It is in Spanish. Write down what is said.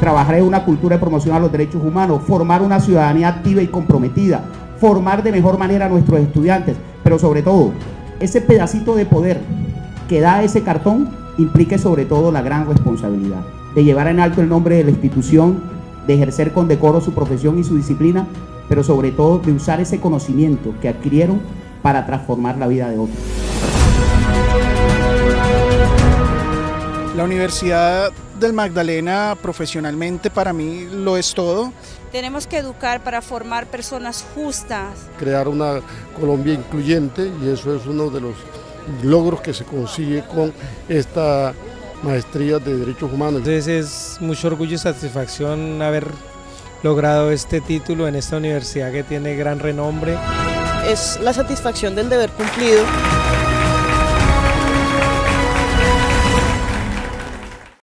trabajar en una cultura de promoción a los derechos humanos, formar una ciudadanía activa y comprometida, formar de mejor manera a nuestros estudiantes, pero sobre todo, ese pedacito de poder que da ese cartón implique sobre todo la gran responsabilidad de llevar en alto el nombre de la institución, de ejercer con decoro su profesión y su disciplina, pero sobre todo de usar ese conocimiento que adquirieron para transformar la vida de otros. La Universidad del Magdalena profesionalmente para mí lo es todo. Tenemos que educar para formar personas justas. Crear una Colombia incluyente y eso es uno de los logros que se consigue con esta maestría de derechos humanos. Entonces es mucho orgullo y satisfacción haber logrado este título en esta universidad que tiene gran renombre. Es la satisfacción del deber cumplido.